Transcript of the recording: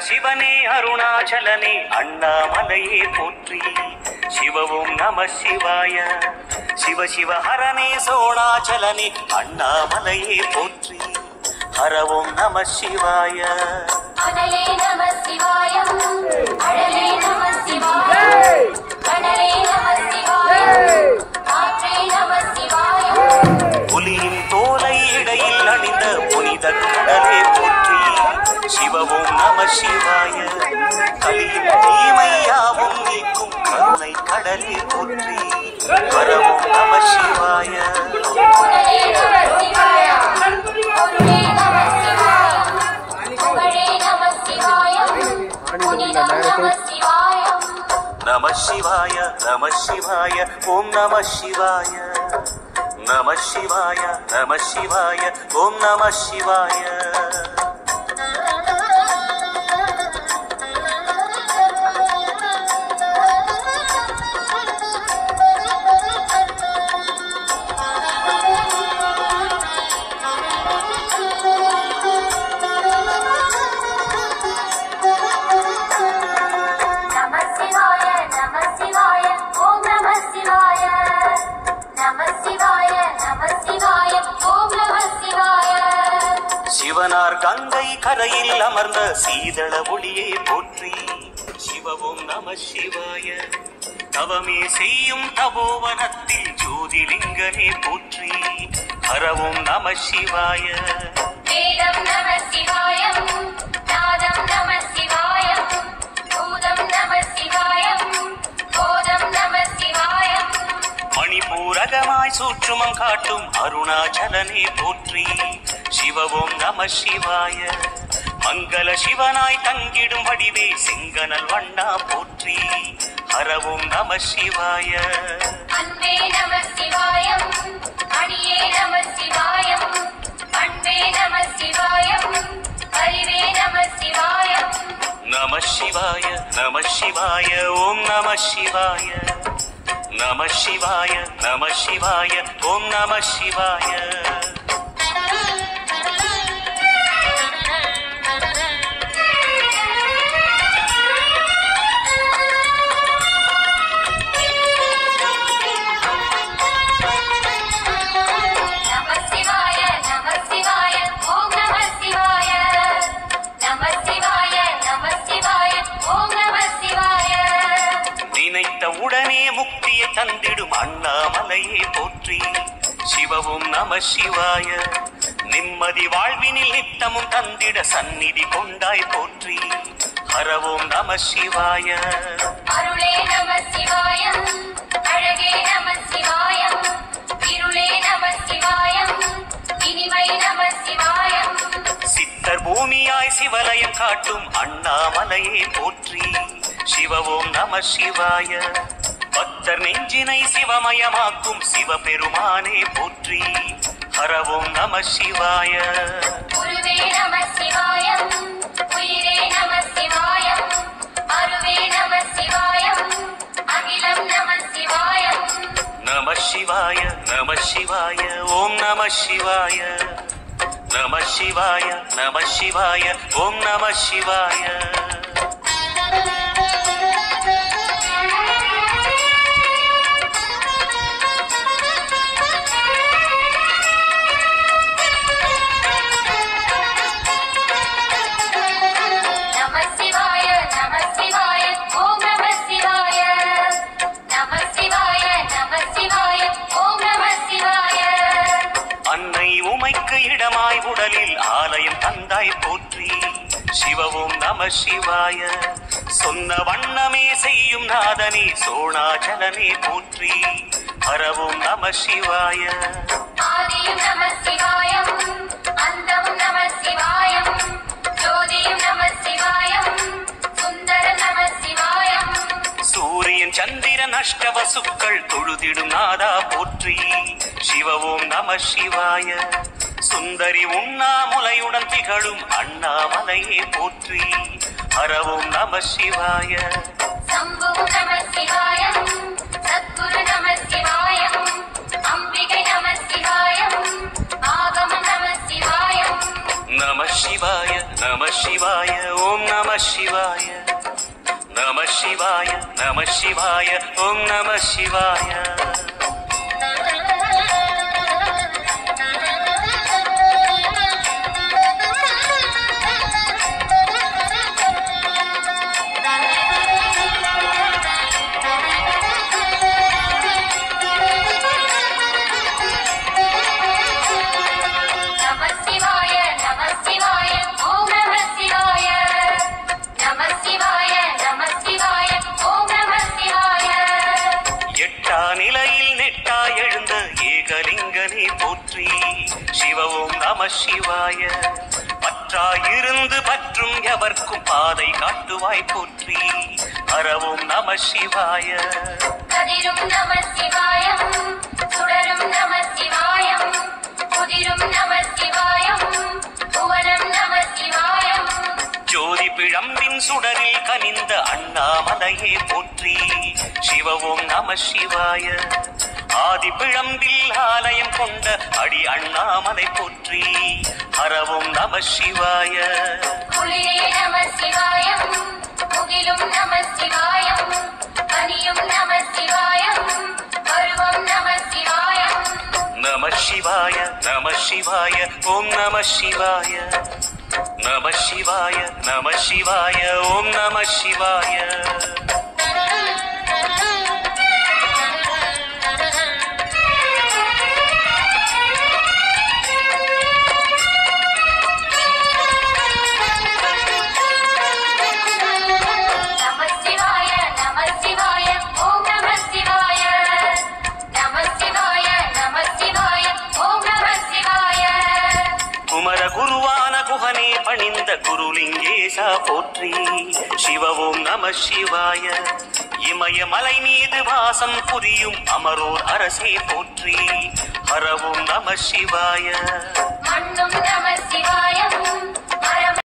சிவனே அருணாச்சலனே அண்ணாமலையே போற்றி. சிவவும் நம சிவாய. சிவ சிவ ஹரனே சோணாச்சலனே அண்ணாமலையே போற்றி. ஹரவும் நம சிவாய. நம சிவாயம் நம சிவாய சிவாய கலியின் தீமையாவும் நீக்கும் கருணை கடலில் போற்றி வரவும் நம சிவாய நம சிவாய நம சிவாய ஓம் நம சிவாய நம சிவாய நம சிவாய ஓம் நம சிவாய கரையில் அமர்ந்த சீதள ஒளியை போற்றி. சிவவும் நம சிவாய. தவமே செய்யும் தபோவனத்தில் ஜோதிலிங்கனே போற்றி. ஹரவும் நம சிவாய. வேதம் நம சிவாயம். நாதம் நம சிவாயம். பூதம் நம சிவாயம். போதம் நம சிவாயம். மணிபூரகமாய் சூற்றுமம் காட்டும் அருணாச்சலனே போற்றி. சிவவும் நம சிவாய. மங்கள சிவனாய் தங்கிடும் வடிவே செங்கனல் வண்ணா போற்றி. ஹரவும் நம சிவாய. அன்பே நம சிவாயம் அடியே நம சிவாயம் அன்பே நம சிவாயம் அறிவே நம சிவாயம். நம சிவாய நம சிவாய ஓம் நம சிவாய. நம சிவாய நம சிவாய ஓம் நம சிவாய. அண்ணாமலையே போற்றி சிவவும் நம சிவாய. நிம்மதி வாழ்வினில் நித்தமும் தந்திட சந்நிதி கொண்டாய் போற்றி. ஹரவோம் நம சிவாய. அருளே நம சிவாயம் அழகே நம சிவாயம் இருளே நம சிவாயம் இனிமை நம சிவாயம் சித்தர் பூமியாய் சிவலயம் காட்டும் அண்ணாமலையே போற்றி. சிவவோம் நம சிவாய. பக்தர் நெஞ்சினை சிவமயமாக்கும் சிவபெருமானே போற்றி ஹரவோம் நம சிவாய குருவே நம சிவாயம் உயிரே நம சிவாயம் அருவே நம சிவாயம் அகிலம் நம சிவாயம் நம சிவாய நம சிவாய ஓம் நம சிவாய நம சிவாய நம சிவாய ஓம் நம சிவாய சிவவும் நம சிவாய. சொன்ன வண்ணமே செய்யும் நாதனே சோணாச்சலனே போற்றி. ஹரவும் நம சிவாய. நம சிவாயம் அந்தமும் நம சிவாயம் ஜோதியும் நம சிவாயம் சுந்தர நம சிவாயம். சூரியன் சந்திரன் அஷ்டவசுக்கள் தொழுதிடும் நாதா போற்றி. சிவவோம் நம சிவாய. சுந்தரி உண்ணாமுலையுடன் திகழும் அண்ணாமலையே போற்றி. அறவும் நம சிவாய. நம சிவாய நம சிவாய ஓம் நம சிவாய. நம சிவாய நம சிவாய ஓம் நம சிவாய. சிவ ஓம் நம சிவாய. பற்றாயிருந்து பற்றும் எவர்க்கும் பாதை காட்டுவாய் போற்றி. அறவும் நம சிவாய. கதிரும் நம சிவாயம் சுடரும் நம சிவாயம் குதிரும் நம சிவாயம் புவனம் நம சிவாயம். ஜோதி பிழம்பின் சுடரில் கனிந்த அண்ணாமலையே போற்றி. சிவவும் நம சிவாய. ஆதி பிழம்பில் ஆலயம் கொண்ட அடி அண்ணாமலை போற்றி. ஹரவும் நம சிவாய. நம சிவாயம் முகிலும் நம சிவாயம் கனியும் நம சிவாயம் பருவம் நம சிவாயம். நம சிவாய நம சிவாய ஓம் நம சிவாய. நம சிவாய நம சிவாய ஓம் நம சிவாய. பணிந்த குருலிங்கேசா போற்றி. சிவ ஓம் நம சிவாய. இமய மலை மீது வாசம் புரியும் அமரோர் அரசே போற்றி. ஹரவும் நம சிவாய. நம சிவாய.